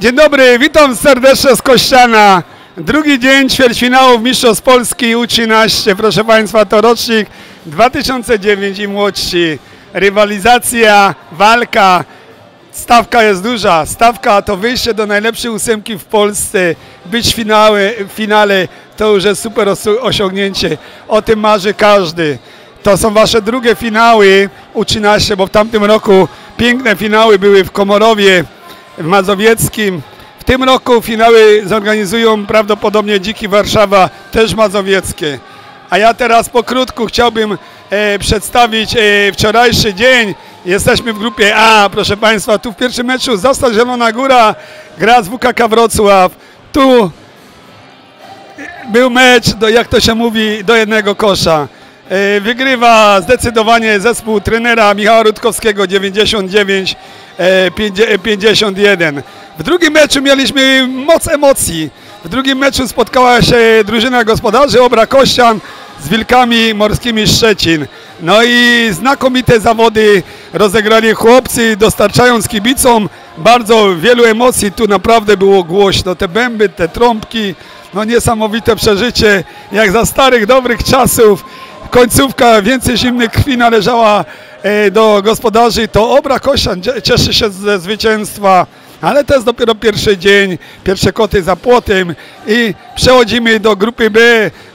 Dzień dobry, witam serdecznie z Kościana. Drugi dzień ćwierćfinałów Mistrzostw Polski U13. Proszę Państwa, to rocznik 2009 i młodsi. Rywalizacja, walka, stawka jest duża. Stawka to wyjście do najlepszej ósemki w Polsce. Być finały, w finale to już jest super osiągnięcie. O tym marzy każdy. To są Wasze drugie finały U13, bo w tamtym roku piękne finały były w Komorowie, w Mazowieckim. W tym roku finały zorganizują prawdopodobnie Dziki Warszawa, też mazowieckie. A ja teraz pokrótku chciałbym e, przedstawić e, wczorajszy dzień. Jesteśmy w grupie A, proszę Państwa. Tu w pierwszym meczu został Zielona Góra, gra z WKK Wrocław. Tu był mecz, do, jak to się mówi, do jednego kosza. E, Wygrywa zdecydowanie zespół trenera Michała Rutkowskiego 99 e, 50 51. W drugim meczu mieliśmy moc emocji. W drugim meczu spotkała się drużyna gospodarzy Obra Kościan z Wilkami Morskimi Szczecin. No i znakomite zawody rozegrali chłopcy, dostarczając kibicom bardzo wielu emocji. Tu naprawdę było głośno. Te bęby, te trąbki, no niesamowite przeżycie, jak za starych, dobrych czasów. Końcówka, więcej zimnej krwi należała e, do gospodarzy. To Obra Kościan cie- cieszy się ze zwycięstwa. Ale to jest dopiero pierwszy dzień, pierwsze koty za płotem i przechodzimy do grupy B.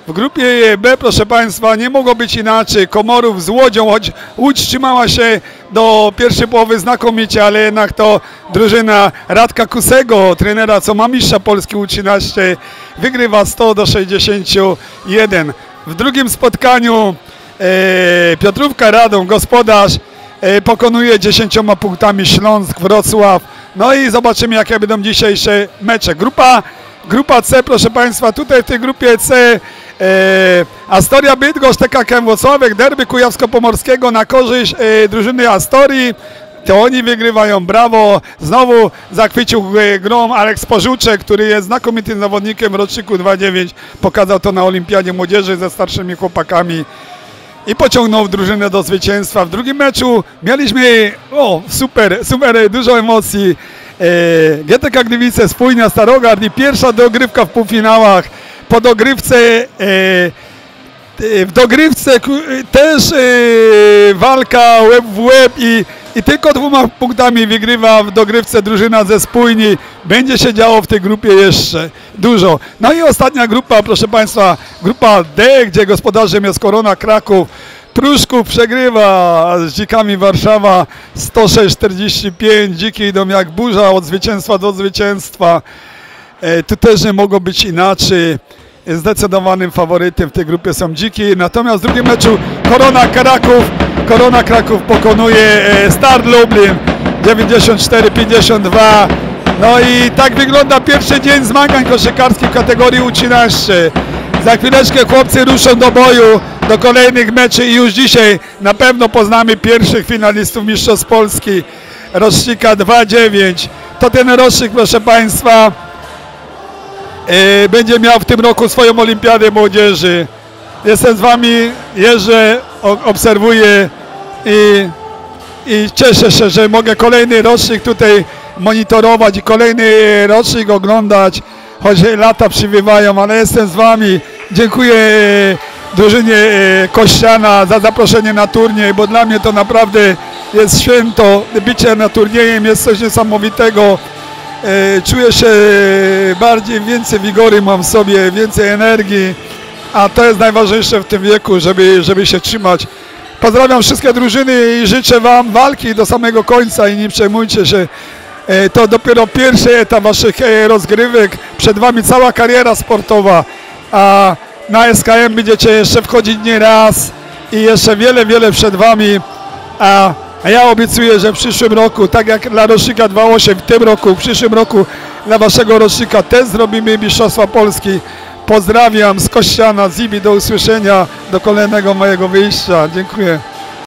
W grupie B, proszę Państwa, nie mogło być inaczej. Komorów z Łodzią, choć Łódź trzymała się do pierwszej połowy znakomicie, ale jednak to drużyna Radka Kusego, trenera, co ma mistrza Polski U13, wygrywa 100 do 61. W drugim spotkaniu e, Piotrówka Radą, gospodarz, e, pokonuje 10 punktami Śląsk, Wrocław. No i zobaczymy, jakie będą dzisiejsze mecze. Grupa, grupa C, proszę Państwa, tutaj w tej grupie C e, Astoria Bydgoszcz, TKKM Włocławek, derby Kujawsko-Pomorskiego na korzyść drużyny Astorii. To oni wygrywają, brawo. Znowu zachwycił grą Aleks Pożuczek, który jest znakomitym zawodnikiem roczniku 2.9. Pokazał to na Olimpiadzie Młodzieży ze starszymi chłopakami i pociągnął drużynę do zwycięstwa. W drugim meczu mieliśmy, o super, super, dużo emocji. E, GTK Gliwice, Spójnia, Starogard i pierwsza dogrywka w półfinałach. Po dogrywce, e, e, w dogrywce też e, walka łeb w łeb i, i tylko dwoma punktami wygrywa w dogrywce drużyna ze Spójni. Będzie się działo w tej grupie jeszcze dużo. No i ostatnia grupa, proszę Państwa, grupa D, gdzie gospodarzem jest Korona Kraków. Pruszków przegrywa z dzikami Warszawa 106-45. Dziki idą jak burza od zwycięstwa do zwycięstwa. E, Tu też nie mogło być inaczej. Zdecydowanym faworytem w tej grupie są dziki. Natomiast w drugim meczu Korona Kraków. Korona Kraków pokonuje e, Start Lublin 94-52. No i tak wygląda pierwszy dzień zmagań koszykarskich w kategorii U13. Za chwileczkę chłopcy ruszą do boju, do kolejnych meczy i już dzisiaj na pewno poznamy pierwszych finalistów Mistrzostw Polski rocznika 2.9. To ten rocznik, proszę Państwa, e, będzie miał w tym roku swoją olimpiadę młodzieży. Jestem z Wami, o- obserwuję i, i cieszę się, że mogę kolejny rocznik tutaj monitorować i kolejny rocznik oglądać, choć lata przybywają, ale jestem z Wami. Dziękuję e, drużynie e, Kościana za zaproszenie na turniej, bo dla mnie to naprawdę jest święto. Bycie na turniejem jest coś niesamowitego. E, Czuję się bardziej, więcej wigory mam w sobie, więcej energii, a to jest najważniejsze w tym wieku, żeby, żeby się trzymać. Pozdrawiam wszystkie drużyny i życzę Wam walki do samego końca i nie przejmujcie się. E, To dopiero pierwszy etap Waszych e, rozgrywek. Przed Wami cała kariera sportowa, a na SKM będziecie jeszcze wchodzić nie raz i jeszcze wiele, wiele przed Wami. A ja obiecuję, że w przyszłym roku, tak jak dla rocznika 2.8 w tym roku, w przyszłym roku dla waszego rocznika też zrobimy Mistrzostwa Polski. Pozdrawiam z Kościana, z Ibi, do usłyszenia, do kolejnego mojego wyjścia. Dziękuję.